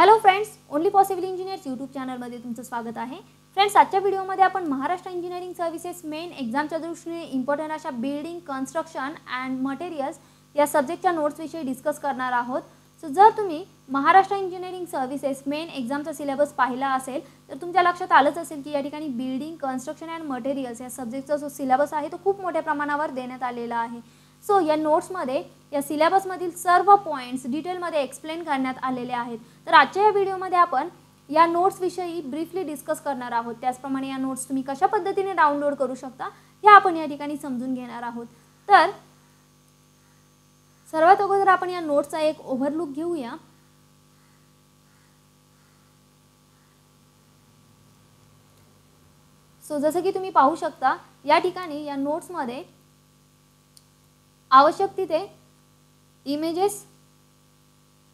Hello friends only possible engineers YouTube चॅनलमध्ये तुमचं स्वागत आहे. फ्रेंड्स आजच्या व्हिडिओमध्ये आपण महाराष्ट्र इंजिनिअरिंग सर्व्हिसेस मेन एक्झामच्या दृष्टीने इम्पॉर्टंट अशा बिल्डिंग कन्स्ट्रक्शन अँड मटेरियल्स या सब्जेक्टच्या नोट्सविषयी डिस्कस करणार आहोत. सो जर तुम्ही महाराष्ट्र इंजिनिअरिंग सर्व्हिसेस मेन एक्झामचा सिलेबस पाहिला असेल तर तुमच्या लक्षात आलंच असेल की या ठिकाणी बिल्डिंग कन्स्ट्रक्शन अँड मटेरियल्स या सब्जेक्टचा जो सिलेबस आहे तो खूप मोठ्या प्रमाणावर देण्यात आलेला आहे. सो या नोट्समध्ये या सिलेबसमधील सर्व पॉईंट्स डिटेलमध्ये एक्सप्लेन करण्यात आलेले आहेत. तर आजच्या या व्हिडिओमध्ये आपण या नोट्सविषयी ब्रीफली डिस्कस करणार आहोत. त्याचप्रमाणे या नोट्स तुम्ही कशा पद्धतीने डाउनलोड करू शकता हे आपण या ठिकाणी समजून घेणार आहोत. तर सर्वात अगोदर आपण या नोट्सचा एक ओव्हरलुक घेऊया. सो जसं की तुम्ही पाहू शकता या ठिकाणी या नोट्समध्ये आवश्यक तिथे इमेजेस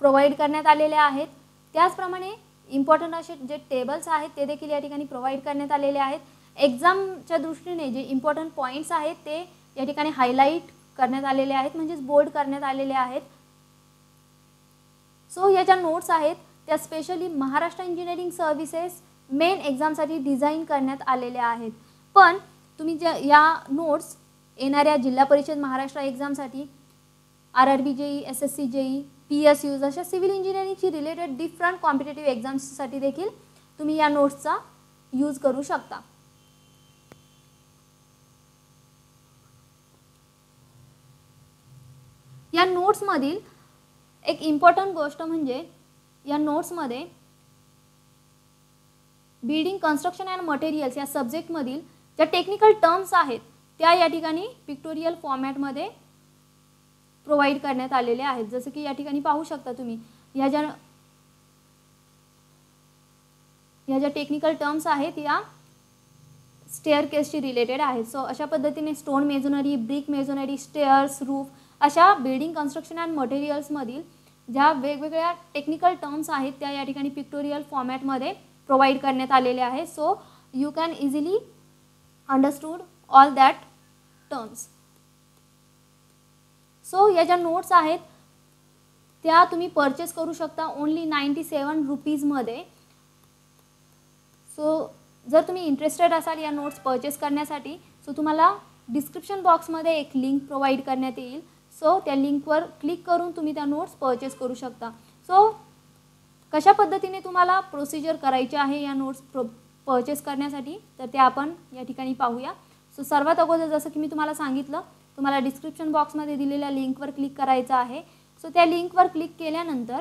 प्रोव्हाइड करण्यात आलेले आहेत. त्याचप्रमाणे इम्पॉर्टंट असे जे टेबल्स आहेत ते देखील या ठिकाणी प्रोव्हाइड करण्यात आलेले आहेत. एक्झामच्या दृष्टीने जे इम्पॉर्टंट पॉईंट्स आहेत ते या ठिकाणी हायलाईट करण्यात आलेले आहेत म्हणजेच बोर्ड करण्यात आलेले आहेत. सो या ज्या नोट्स आहेत त्या specially Maharashtra engineering services main एक्झामसाठी डिझाईन करण्यात आलेल्या आहेत. पण तुम्ही ज्या या नोट्स येणाऱ्या जिल्हा परिषद महाराष्ट्र एक्झामसाठी R R B JE S S C JE P S Us अशा सिव्हिल इंजिनिअरिंगची रिलेटेड डिफरंट कॉम्पिटेटिव्ह एक्झाम्ससाठी देखील तुम्ही या नोट्सचा यूज करू शकता. या नोट्समधील एक इम्पॉर्टंट गोष्ट म्हणजे या नोट्समध्ये बिल्डिंग कन्स्ट्रक्शन अँड मटेरियल्स या सब्जेक्टमधील ज्या टेक्निकल टर्म्स आहेत त्या या ठिकाणी पिक्टोरियल फॉर्मॅटमध्ये प्रोव्हाइड करण्यात आलेले आहेत. जसं की या ठिकाणी पाहू शकता तुम्ही ह्या ज्या ह्या ज्या टेक्निकल टर्म्स आहेत या स्टेअर केसशी रिलेटेड आहेत. सो अशा पद्धतीने stone masonry brick masonry stairs roof अशा बिल्डिंग कन्स्ट्रक्शन अँड मटेरियल्समधील ज्या वेगवेगळ्या टेक्निकल टर्म्स आहेत त्या या ठिकाणी पिक्टोरियल फॉर्मॅटमध्ये प्रोव्हाइड करण्यात आलेले आहे so you can easily understood all that terms so या ज्या नोट्स आहेत त्या तुम्ही परचेस करू शकता ओनली नाईंटी सेवन रुपीजमध्ये सो जर तुम्ही इंटरेस्टेड असाल या नोट्स परचेस करण्यासाठी सो तुम्हाला डिस्क्रिप्शन बॉक्समध्ये एक लिंक प्रोव्हाइड करण्यात येईल. सो त्या लिंकवर क्लिक करून तुम्ही त्या नोट्स परचेस करू शकता. सो कशा पद्धतीने तुम्हाला प्रोसिजर करायची आहे या नोट्स प्रो परचेस करण्यासाठी तर ते आपण या ठिकाणी पाहूया. सो सर्वात अगोदर जसं की मी तुम्हाला सांगितलं तुम्हाला डिस्क्रिप्शन बॉक्समध्ये दिलेल्या लिंकवर क्लिक करायचं आहे. सो त्या लिंकवर क्लिक केल्यानंतर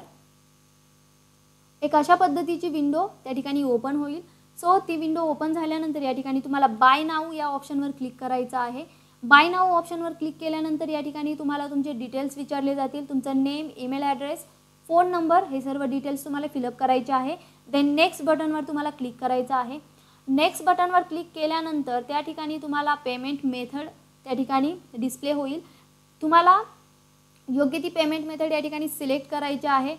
एक अशा पद्धतीची विंडो त्या ठिकाणी ओपन होईल. सो ती विंडो ओपन झाल्यानंतर या ठिकाणी तुम्हाला बाय नाऊ या ऑप्शनवर क्लिक करायचं आहे. बाय नाऊ ऑप्शनवर क्लिक केल्यानंतर या ठिकाणी तुम्हाला तुमचे डिटेल्स विचारले जातील. तुमचं name email address phone number हे सर्व डिटेल्स तुम्हाला फिलअप करायचे आहे. देन नेक्स्ट बटनवर तुम्हाला क्लिक करायचं आहे. नेक्स्ट बटनवर क्लिक केल्यानंतर त्या ठिकाणी तुम्हाला पेमेंट मेथड त्या ठिकाणी डिस्प्ले होईल. तुम्हाला योग्य ती पेमेंट मेथड या ठिकाणी सिलेक्ट करायची आहे.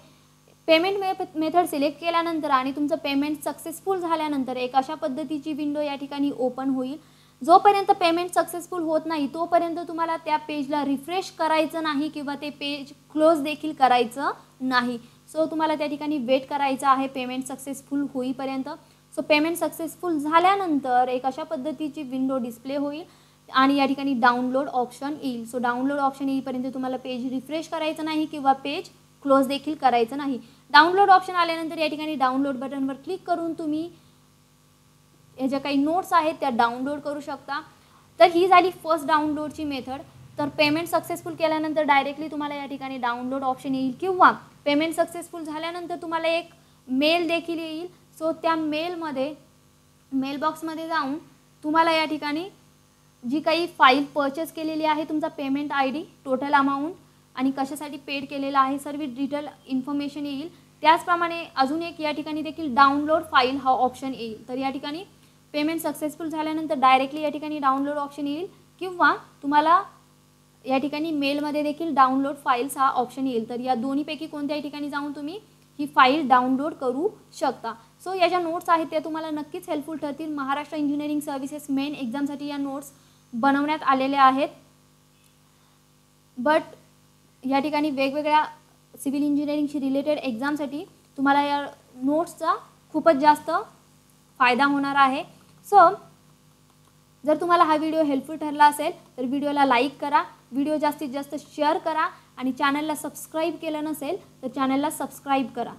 पेमेंट मे मेथड सिलेक्ट केल्यानंतर आणि तुमचं पेमेंट सक्सेसफुल झाल्यानंतर एक अशा पद्धतीची विंडो या ठिकाणी ओपन होईल. जोपर्यंत पेमेंट सक्सेसफुल होत नाही तोपर्यंत तुम्हाला त्या पेजला रिफ्रेश करायचं नाही किंवा ते पेज क्लोज देखील करायचं नाही. सो तुम्हाला त्या ठिकाणी वेट करायचं आहे. पेमेंट सक्सेसफुल होईपर्यंत. सो पेमेंट सक्सेसफुल झाल्यानंतर एक अशा पद्धतीची विंडो डिस्प्ले होईल आणि या ठिकाणी डाउनलोड ऑप्शन येईल. सो डाउनलोड ऑप्शन येईपर्यंत तुम्हाला पेज रिफ्रेश करायचं नाही किंवा पेज क्लोज देखील करायचं नाही. डाउनलोड ऑप्शन आल्यानंतर या ठिकाणी डाउनलोड बटनवर क्लिक करून तुम्ही या ज्या काही नोट्स आहेत त्या डाउनलोड करू शकता. तर ही झाली फर्स्ट डाउनलोडची मेथड तर पेमेंट सक्सेसफुल केल्यानंतर डायरेक्टली तुम्हाला या ठिकाणी डाउनलोड ऑप्शन येईल किंवा पेमेंट सक्सेसफुल झाल्यानंतर तुम्हाला एक मेल देखील येईल. सो त्या मेलमध्ये मेलबॉक्समध्ये जाऊन तुम्हाला या ठिकाणी जी काही फाईल पर्चेस केलेली आहे तुमचा payment I D total amount आणि कशासाठी पेड केलेला आहे सर्व डिटेल इन्फॉर्मेशन येईल. त्याचप्रमाणे अजून एक या ठिकाणी देखील डाउनलोड फाईल हा ऑप्शन येईल. तर या ठिकाणी पेमेंट सक्सेसफुल झाल्यानंतर डायरेक्टली या ठिकाणी डाउनलोड ऑप्शन येईल किंवा तुम्हाला या ठिकाणी मेलमध्ये देखील डाउनलोड फाईल्स हा ऑप्शन येईल. तर या दोन्हीपैकी कोणत्याही ठिकाणी जाऊन तुम्ही ही फाईल डाउनलोड करू शकता. सो या ज्या नोट्स आहेत त्या तुम्हाला नक्कीच हेल्पफुल ठरतील. महाराष्ट्र इंजिनिअरिंग सर्व्हिसेस मेन एक्झामसाठी या नोट्स बनवण्यात आलेल्या आहेत. बट या ठिकाणी वेगवेगळ्या सिव्हिल इंजिनिअरिंगशी रिलेटेड एक्झामसाठी तुम्हाला या नोट्सचा खूपच जास्त फायदा होणार आहे. सो जर तुम्हाला हा व्हिडिओ हेल्पफुल ठरला असेल तर व्हिडिओला लाईक करा. व्हिडिओ जास्तीत जास्त शेअर करा. आणि चॅनलला सबस्क्राईब केलं नसेल तर चॅनलला सबस्क्राईब करा.